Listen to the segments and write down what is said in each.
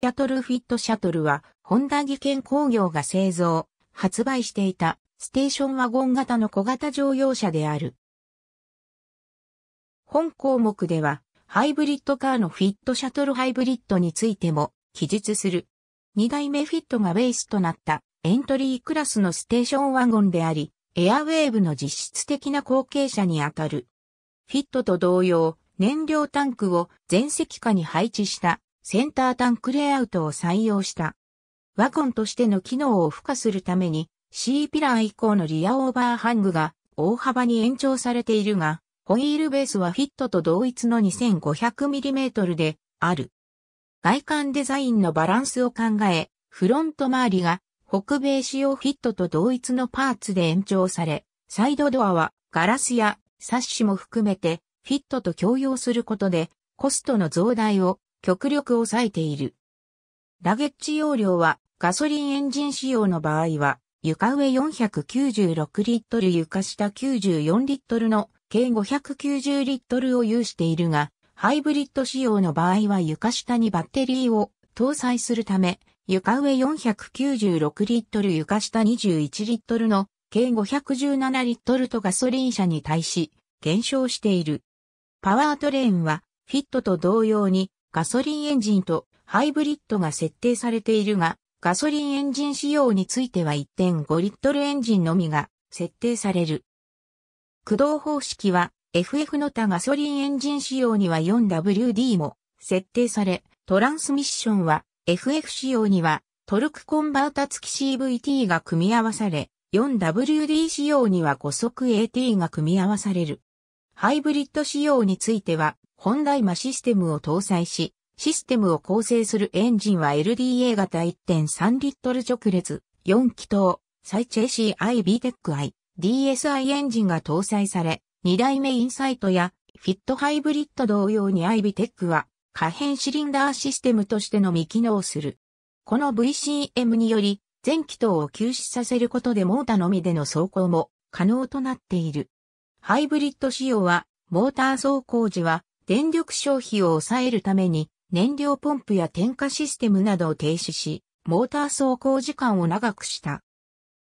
シャトルフィットシャトルは、ホンダ技研工業が製造、発売していた、ステーションワゴン型の小型乗用車である。本項目では、ハイブリッドカーのフィットシャトルハイブリッドについても記述する。二代目フィットがベースとなったエントリークラスのステーションワゴンであり、エアウェーブの実質的な後継者にあたる。フィットと同様、燃料タンクを全席下に配置したセンタータンクレイアウトを採用した。ワゴンとしての機能を付加するために C ピラー以降のリアオーバーハングが大幅に延長されているが、ホイールベースはフィットと同一の 2500mm である。外観デザインのバランスを考え、フロント周りが北米仕様フィットと同一のパーツで延長され、サイドドアはガラスやサッシも含めてフィットと共用することでコストの増大を極力抑えている。ラゲッジ容量はガソリンエンジン仕様の場合は床上496リットル床下94リットルの計590リットルを有しているが、ハイブリッド仕様の場合は床下にバッテリーを搭載するため、床上496リットル床下21リットルの計517リットルとガソリン車に対し減少している。パワートレーンはフィットと同様にガソリンエンジンとハイブリッドが設定されているが、ガソリンエンジン仕様については1.5リットルエンジンのみが設定される。駆動方式は FF の他ガソリンエンジン仕様には 4WD も設定され、トランスミッションは FF 仕様にはトルクコンバータ付き CVT が組み合わされ、4WD 仕様には5速 AT が組み合わされる。ハイブリッド仕様については本来マシステムを搭載し、システムを構成するエンジンは LDA 型1.3リットル直列、4気筒、サイチェ CI BTEC-I、DSI エンジンが搭載され、2代目インサイトやフィットハイブリッド同様に IBTEC は可変シリンダーシステムとしてのみ機能する。この VCM により全気筒を休止させることでモーターのみでの走行も可能となっている。ハイブリッド仕様はモーター走行時は電力消費を抑えるために燃料ポンプや点火システムなどを停止し、モーター走行時間を長くした。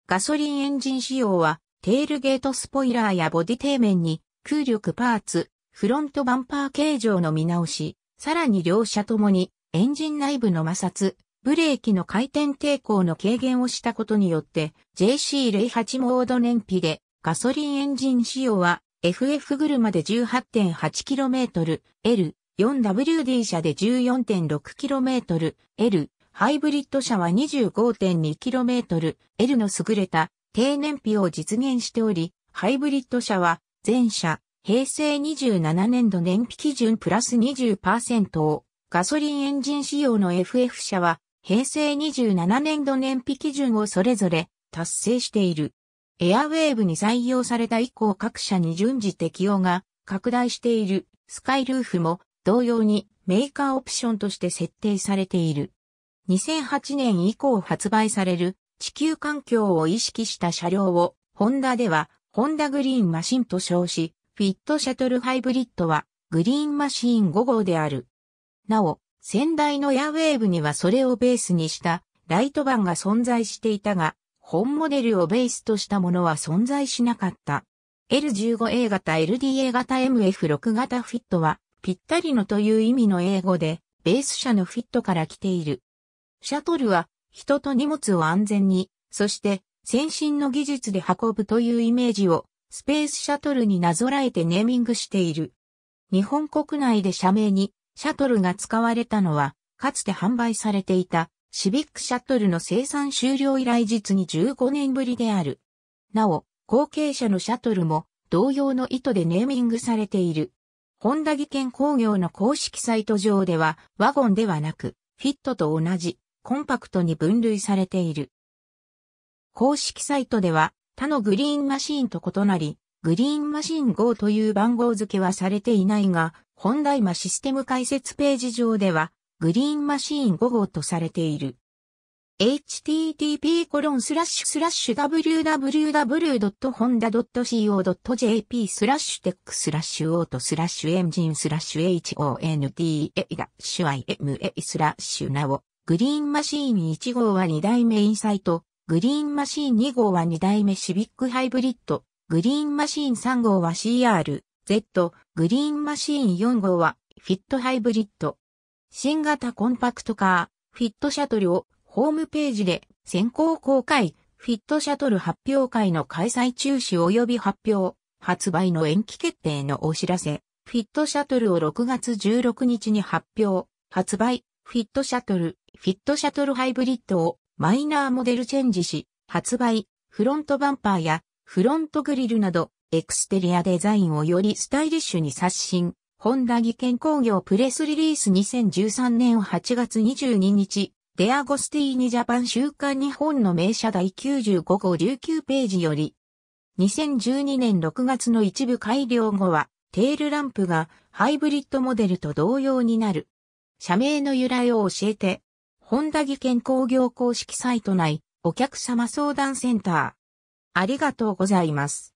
ガソリンエンジン仕様は、テールゲートスポイラーやボディ底面に空力パーツ、フロントバンパー形状の見直し、さらに両車ともにエンジン内部の摩擦、ブレーキの回転抵抗の軽減をしたことによって JC08 モード燃費でガソリンエンジン仕様は FF 車で 18.8km、L、4WD 車で 14.6km、L、ハイブリッド車は 25.2km、L の優れた低燃費を実現しており、ハイブリッド車は全車、平成27年度燃費基準プラス20%を、ガソリンエンジン仕様の FF 車は平成27年度燃費基準をそれぞれ達成している。エアウェーブに採用された以降各社に順次適用が拡大しているスカイルーフも同様にメーカーオプションとして設定されている。2008年以降発売される地球環境を意識した車両をホンダではホンダグリーンマシンと称し、フィットシャトルハイブリッドはグリーンマシーン5号である。なお、先代のエアウェーブにはそれをベースにしたライトバンが存在していたが、本モデルをベースとしたものは存在しなかった。L15A 型 LDA 型 MF6 型フィットは、ぴったりのという意味の英語で、ベース車のフィットから来ている。シャトルは、人と荷物を安全に、そして先進の技術で運ぶというイメージを、スペースシャトルになぞらえてネーミングしている。日本国内で社名に、シャトルが使われたのは、かつて販売されていたシビックシャトルの生産終了以来実に15年ぶりである。なお、後継者のシャトルも同様の意図でネーミングされている。ホンダ技研工業の公式サイト上ではワゴンではなくフィットと同じコンパクトに分類されている。公式サイトでは他のグリーンマシーンと異なり、グリーンマシーン5という番号付けはされていないが、ホンダ IMA システム解説ページ上ではグリーンマシーン5号とされている。http://www.honda.co.jp スラッシュ tech スラッシュオートスラッシュ engine スラッシュ honda-ima スラッシュなおグリーンマシーン1号は2代目インサイト、グリーンマシーン2号は2代目シビックハイブリッド、グリーンマシーン3号は CR、Z、グリーンマシーン4号はフィットハイブリッド。新型コンパクトカー、フィットシャトルをホームページで先行公開、フィットシャトル発表会の開催中止及び発表、発売の延期決定のお知らせ、フィットシャトルを6月16日に発表、発売、フィットシャトル、フィットシャトルハイブリッドをマイナーモデルチェンジし、発売、フロントバンパーやフロントグリルなど、エクステリアデザインをよりスタイリッシュに刷新。ホンダ技研工業プレスリリース2013年8月22日、デアゴスティーニジャパン週刊日本の名車第95号19ページより、2012年6月の一部改良後は、テールランプがハイブリッドモデルと同様になる。社名の由来を教えて、ホンダ技研工業公式サイト内、お客様相談センター。ありがとうございます。